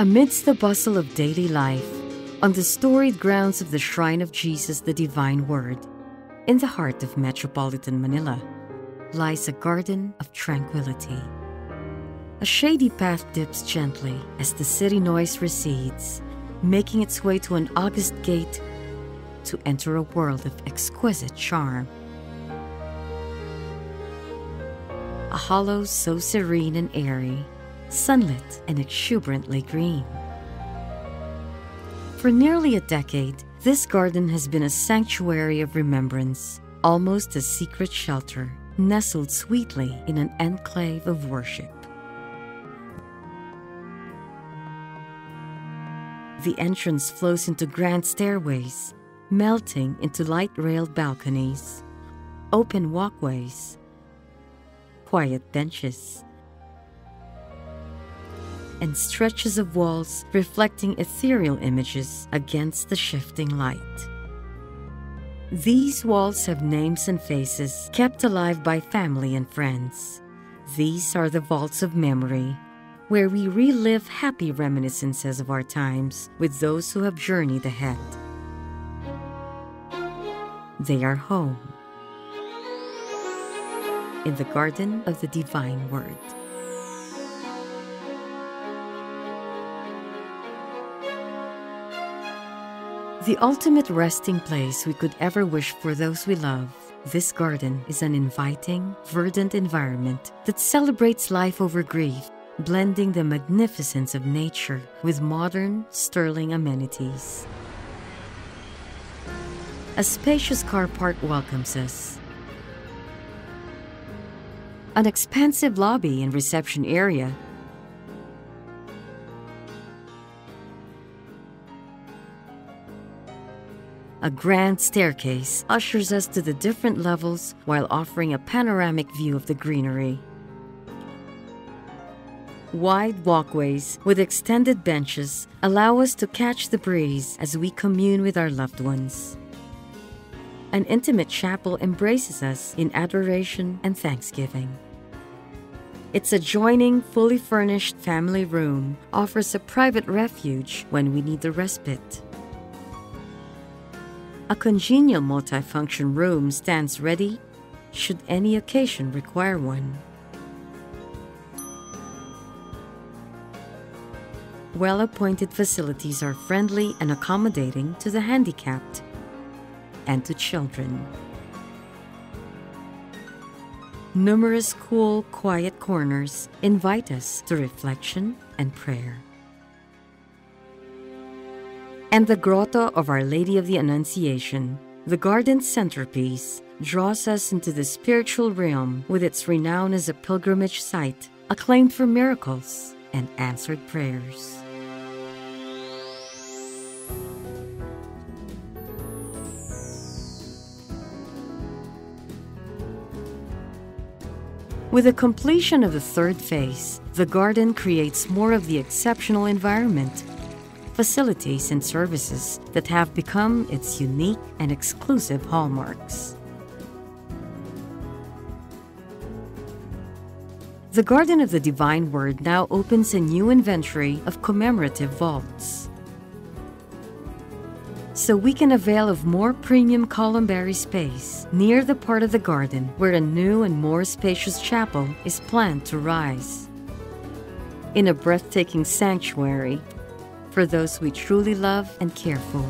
Amidst the bustle of daily life, on the storied grounds of the Shrine of Jesus the Divine Word, in the heart of metropolitan Manila, lies a garden of tranquility. A shady path dips gently as the city noise recedes, making its way to an august gate to enter a world of exquisite charm. A hollow so serene and airy, sunlit and exuberantly green. For nearly a decade, this garden has been a sanctuary of remembrance, almost a secret shelter, nestled sweetly in an enclave of worship. The entrance flows into grand stairways, melting into light railed balconies, open walkways, quiet benches, and stretches of walls reflecting ethereal images against the shifting light. These walls have names and faces kept alive by family and friends. These are the vaults of memory, where we relive happy reminiscences of our times with those who have journeyed ahead. They are home in the garden of the divine word. The ultimate resting place we could ever wish for those we love, this garden is an inviting, verdant environment that celebrates life over grief, blending the magnificence of nature with modern, sterling amenities. A spacious car park welcomes us. An expansive lobby and reception area A grand staircase ushers us to the different levels while offering a panoramic view of the greenery. Wide walkways with extended benches allow us to catch the breeze as we commune with our loved ones. An intimate chapel embraces us in adoration and thanksgiving. Its adjoining, fully furnished family room offers a private refuge when we need the respite. A congenial multifunction room stands ready should any occasion require one. Well appointed facilities are friendly and accommodating to the handicapped and to children. Numerous cool, quiet corners invite us to reflection and prayer and the grotto of Our Lady of the Annunciation, the garden's centerpiece, draws us into the spiritual realm with its renown as a pilgrimage site, acclaimed for miracles and answered prayers. With the completion of the third phase, the garden creates more of the exceptional environment facilities and services that have become its unique and exclusive hallmarks. The Garden of the Divine Word now opens a new inventory of commemorative vaults. So we can avail of more premium columbary space near the part of the garden where a new and more spacious chapel is planned to rise. In a breathtaking sanctuary, for those we truly love and care for.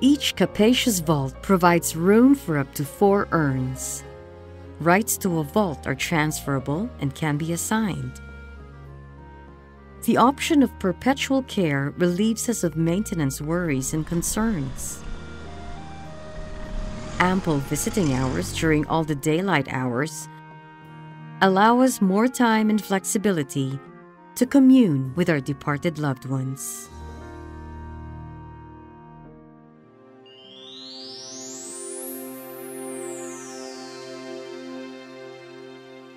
Each capacious vault provides room for up to four urns. Rights to a vault are transferable and can be assigned. The option of perpetual care relieves us of maintenance worries and concerns ample visiting hours during all the daylight hours allow us more time and flexibility to commune with our departed loved ones.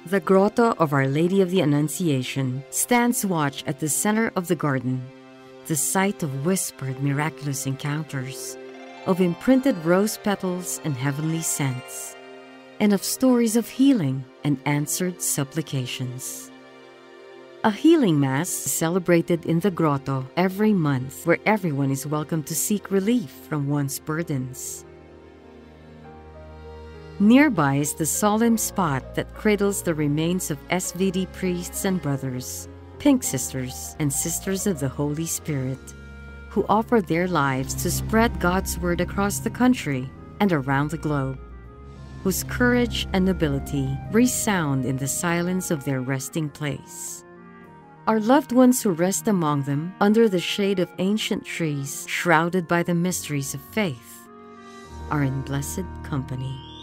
The Grotto of Our Lady of the Annunciation stands watch at the center of the garden, the site of whispered miraculous encounters, of imprinted rose petals and heavenly scents, and of stories of healing and answered supplications. A healing mass is celebrated in the grotto every month where everyone is welcome to seek relief from one's burdens. Nearby is the solemn spot that cradles the remains of SVD priests and brothers, Pink Sisters, and Sisters of the Holy Spirit, who offer their lives to spread God's word across the country and around the globe, whose courage and nobility resound in the silence of their resting place. Our loved ones who rest among them under the shade of ancient trees shrouded by the mysteries of faith are in blessed company.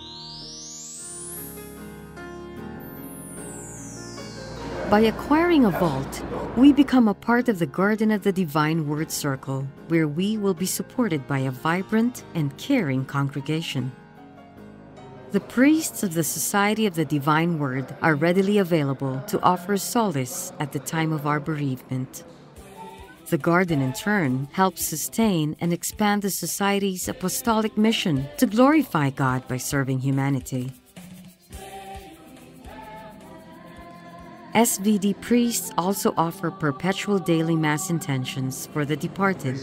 By acquiring a vault, we become a part of the Garden of the Divine Word Circle, where we will be supported by a vibrant and caring congregation. The priests of the Society of the Divine Word are readily available to offer solace at the time of our bereavement. The garden, in turn, helps sustain and expand the Society's apostolic mission to glorify God by serving humanity. SVD priests also offer perpetual daily Mass intentions for the departed.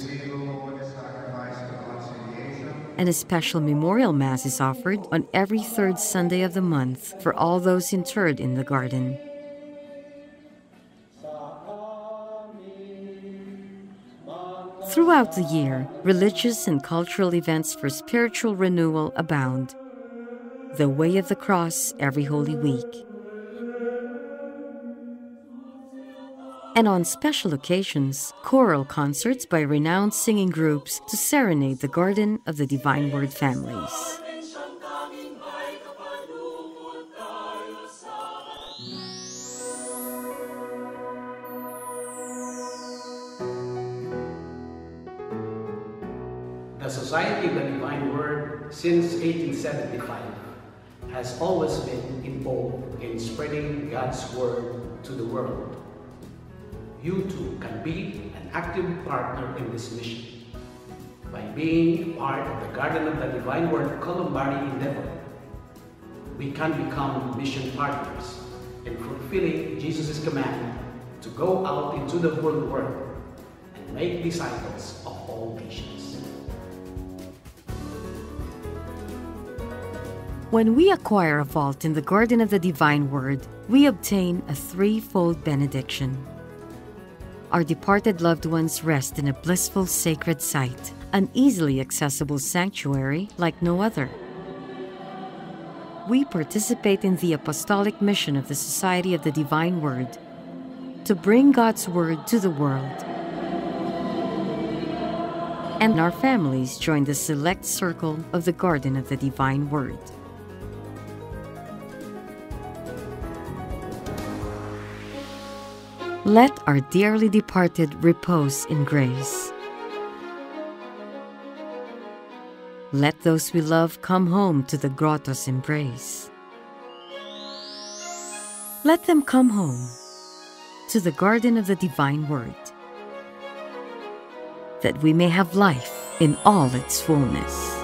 And a special memorial Mass is offered on every third Sunday of the month for all those interred in the garden. Throughout the year, religious and cultural events for spiritual renewal abound. The Way of the Cross every Holy Week and on special occasions, choral concerts by renowned singing groups to serenade the Garden of the Divine Word families. The Society of the Divine Word, since 1875, has always been involved in spreading God's Word to the world you too can be an active partner in this mission. By being part of the Garden of the Divine Word Columbary endeavor, we can become mission partners in fulfilling Jesus' command to go out into the whole world and make disciples of all nations. When we acquire a vault in the Garden of the Divine Word, we obtain a threefold benediction our departed loved ones rest in a blissful sacred site, an easily accessible sanctuary like no other. We participate in the apostolic mission of the Society of the Divine Word to bring God's Word to the world. And our families join the select circle of the Garden of the Divine Word. Let our dearly departed repose in grace. Let those we love come home to the grotto's embrace. Let them come home to the garden of the divine word, that we may have life in all its fullness.